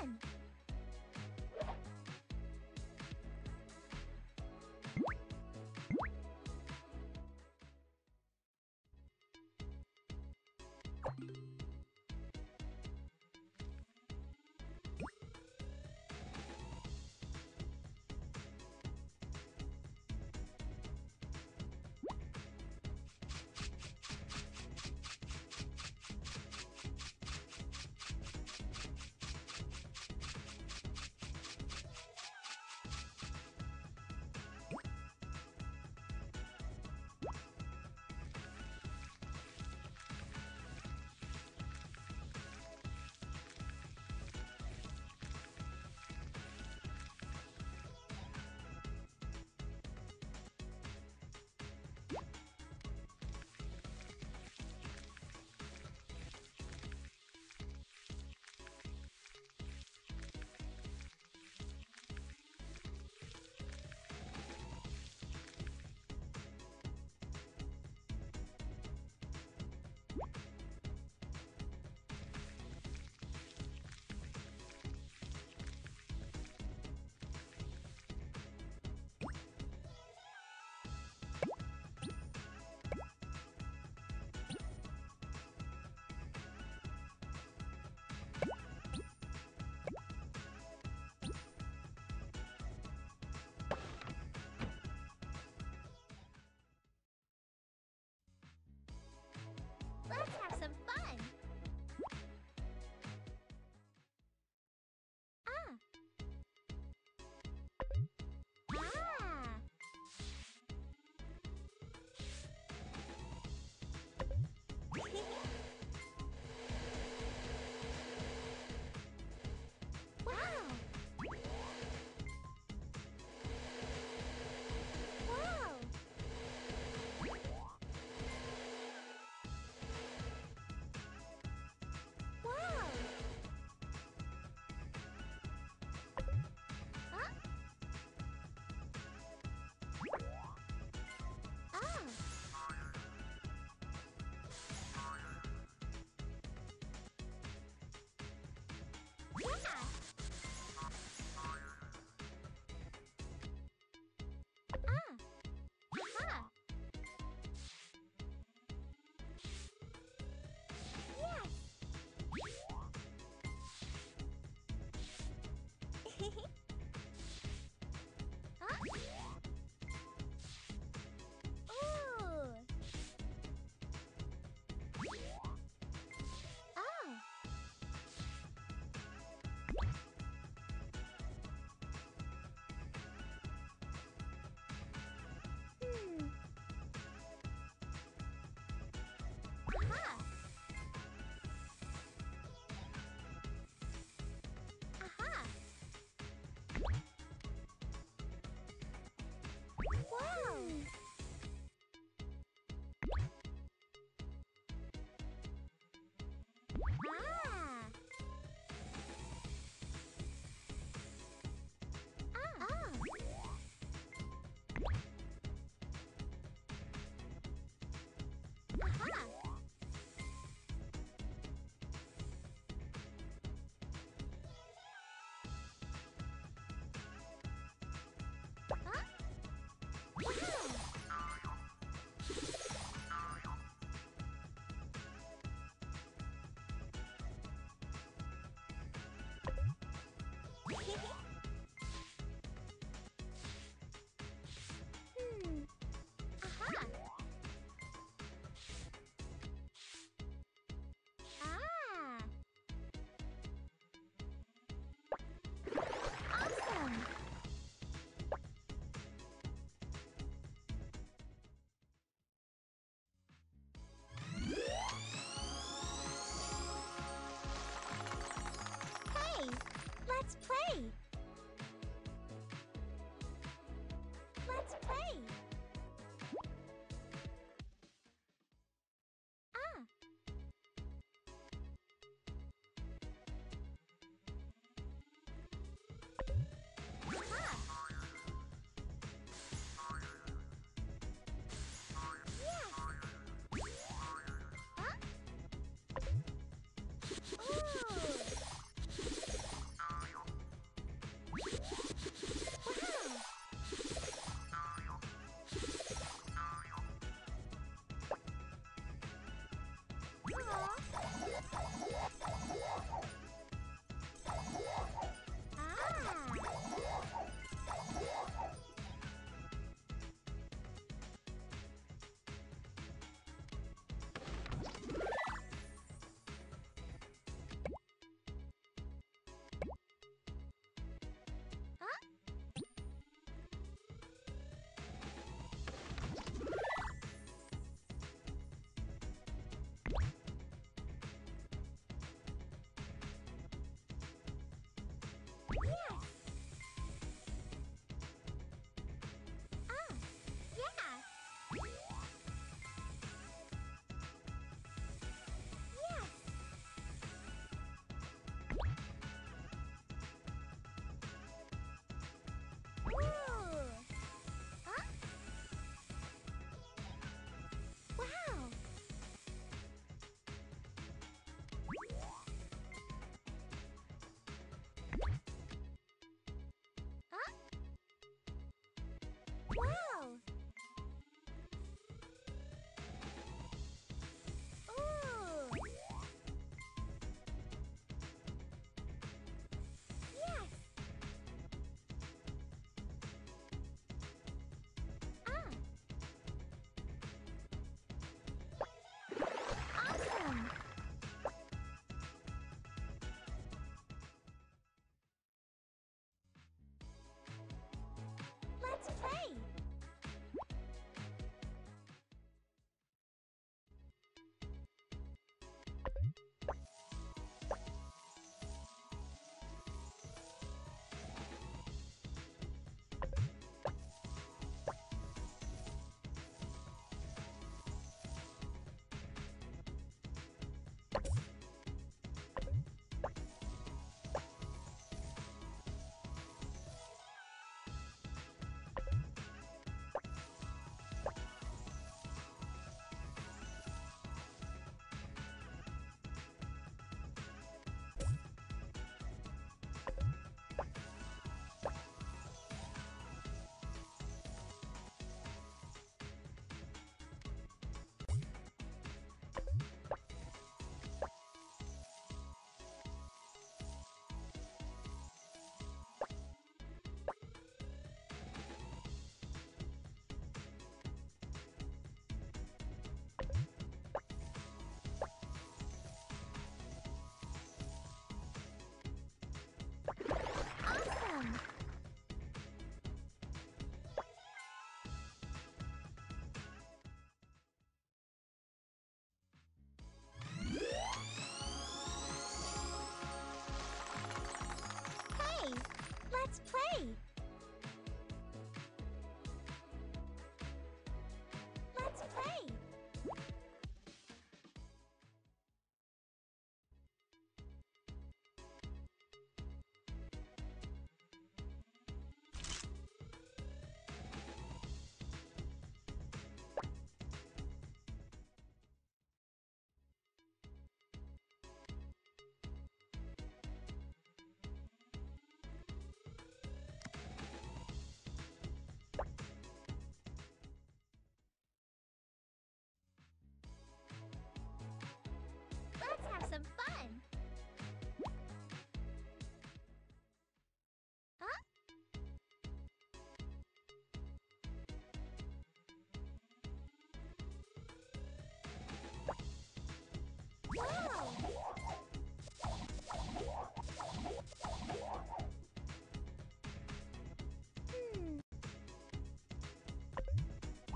again.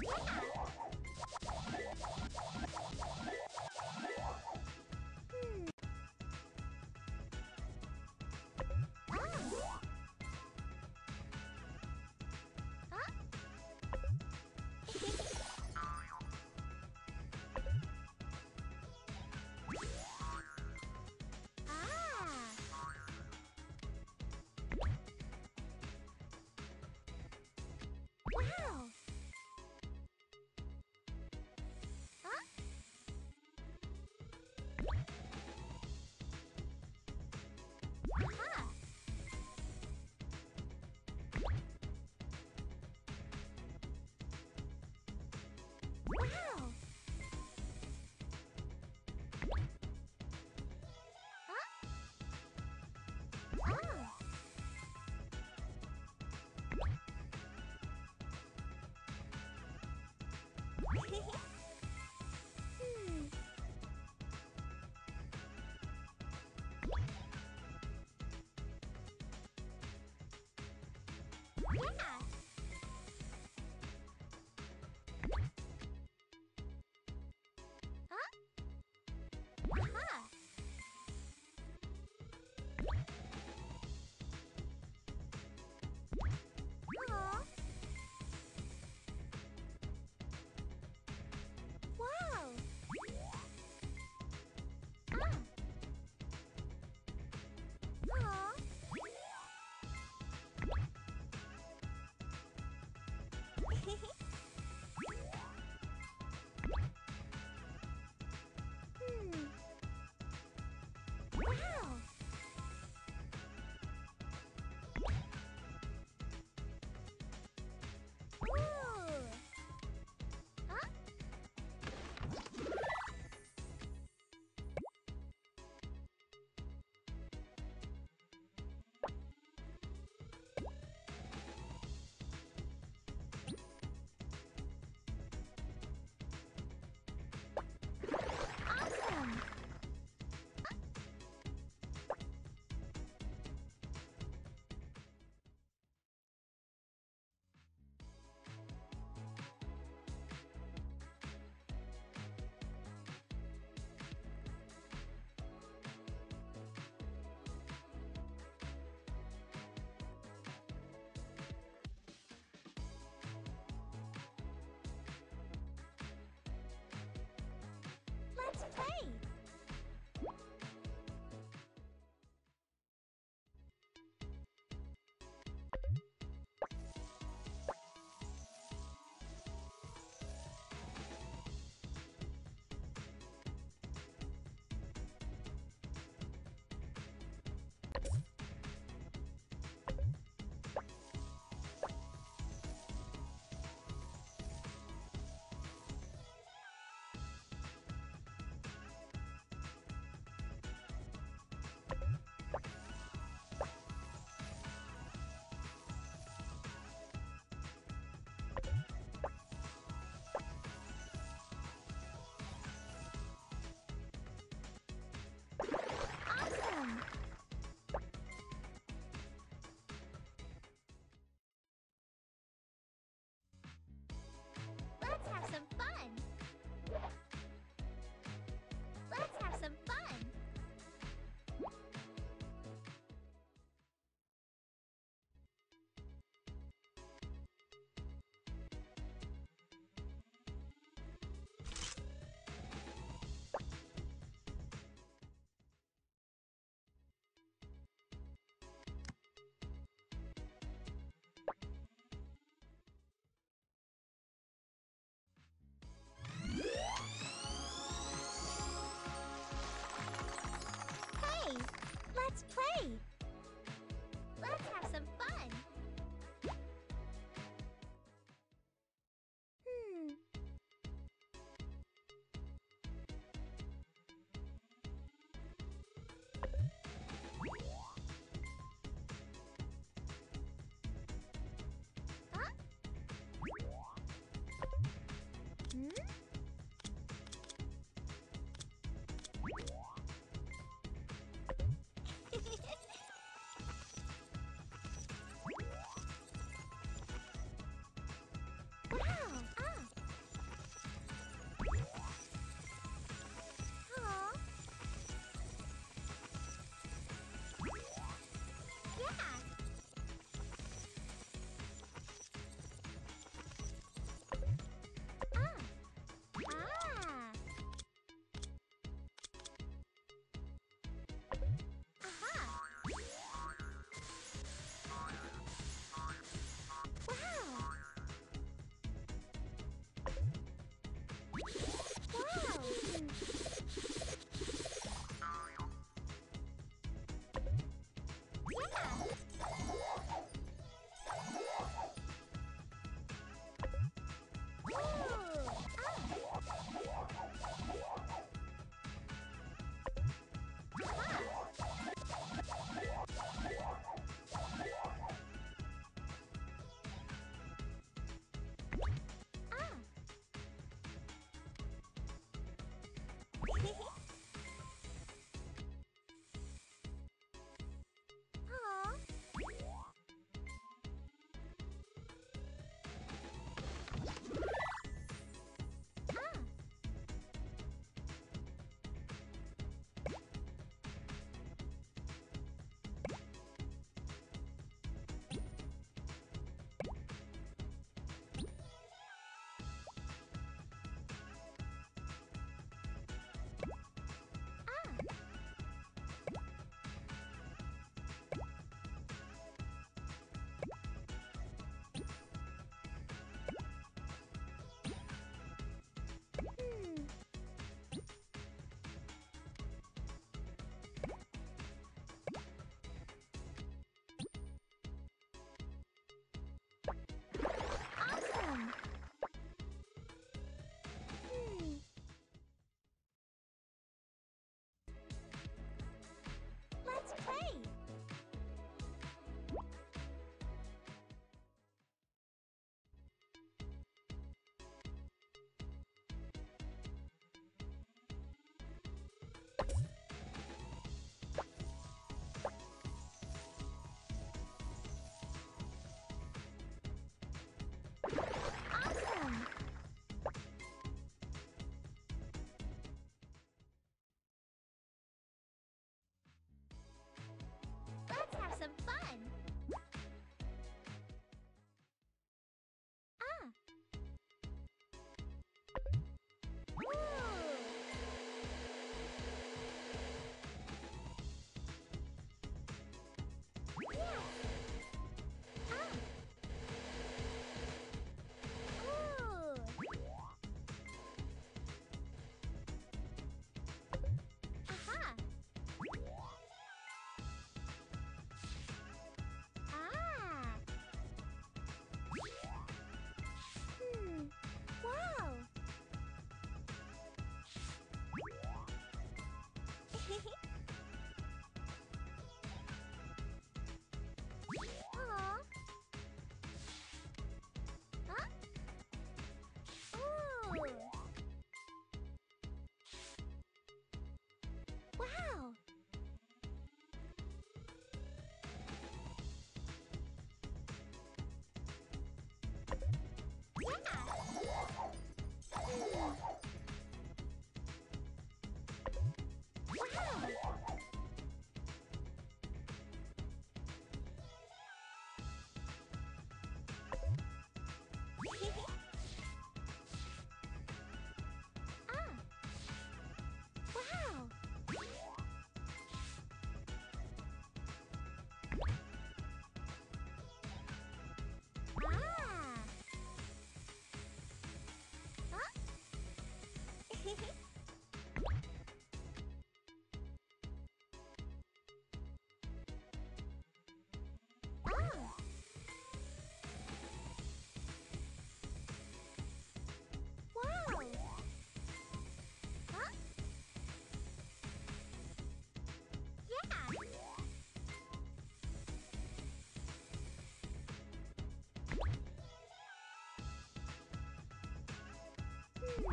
あ Yeah! Let's play!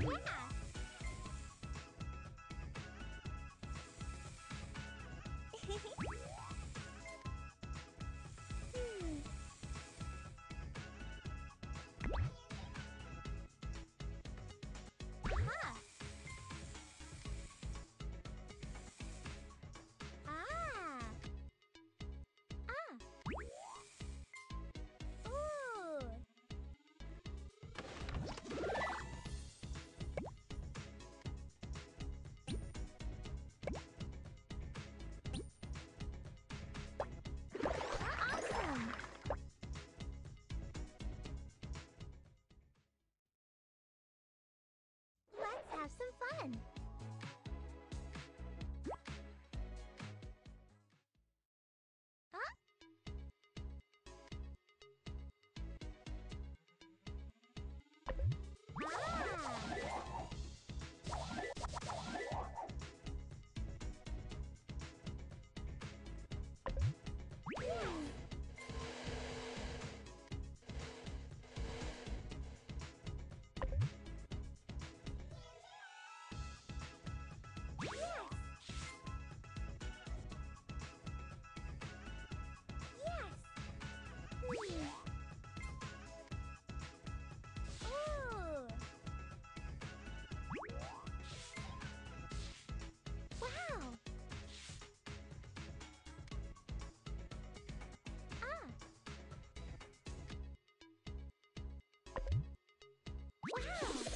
Yeah. have some fun! Wow.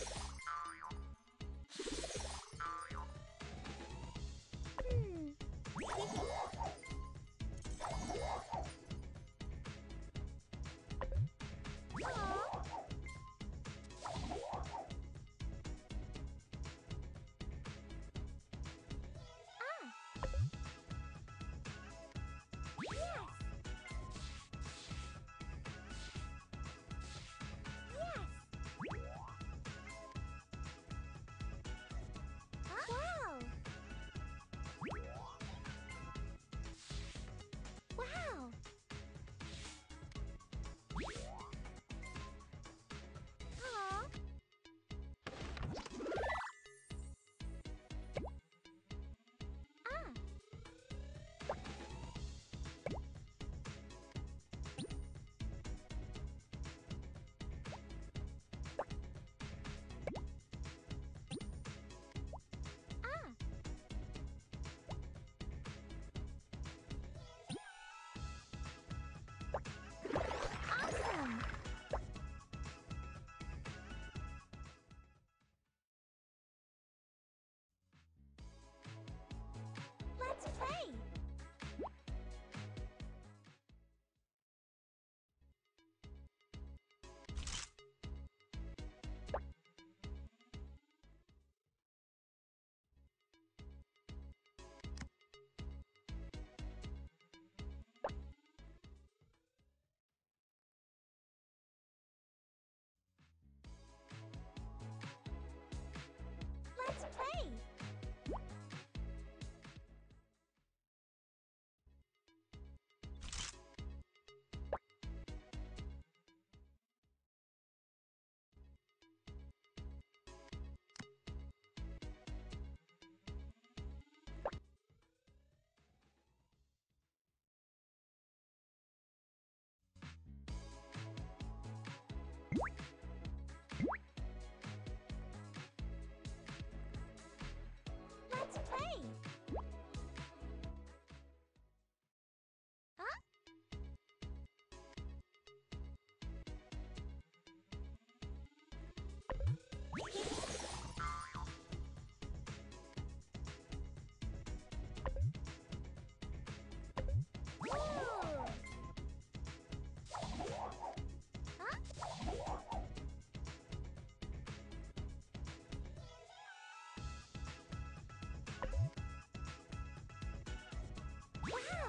Wow!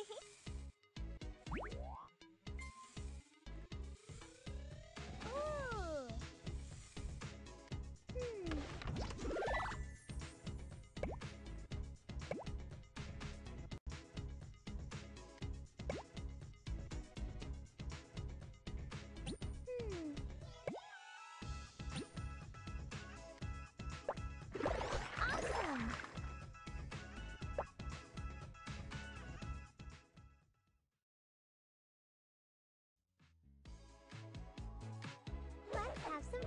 Hehehe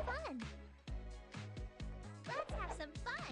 fun! Let's have some fun!